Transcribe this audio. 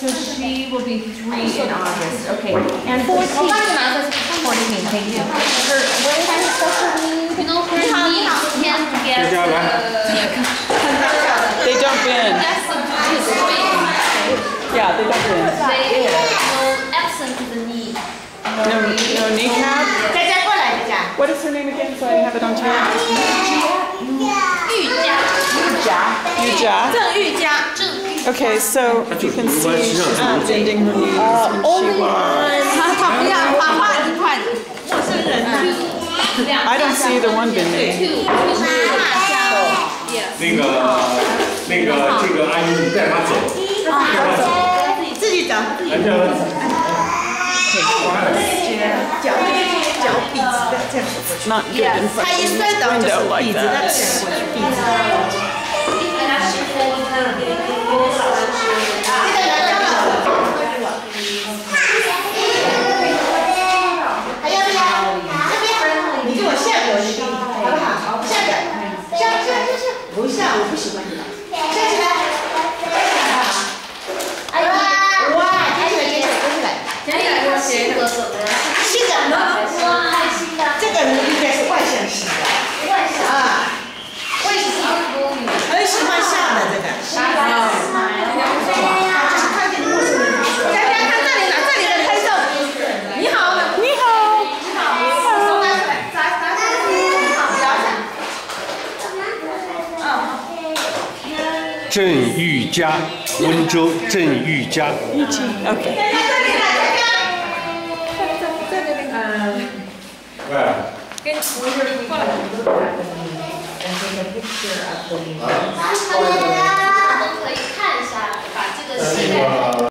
So she will be three in August. Okay. And 14. 14. Thank you. Her, what is her social media? Yes. Uh, they jump in. Yeah, they jump in. They will absent the knee. No, no kneecap? What is her name again so I have it on time. Yu Jia. Yu Jia. Yu Jia. Zheng Yu Jia. Okay, so you can see she's not bending her knees when she walks. 他他不要画画一块的，陌生人啊。 I don't see the one bending. two two 那个那个这个阿姨，你带她走，带她走，自己找，人家脚脚笔直的这样子过去。 Not good in front 他一 of 摔 the 倒就是 window 笔 like 直的 that. 下，我不喜欢你。郑玉佳，温州郑玉佳。一起，OK。跟同事一块儿，我们都看过，然后那个 picture 啊，都可以看一下，把这个。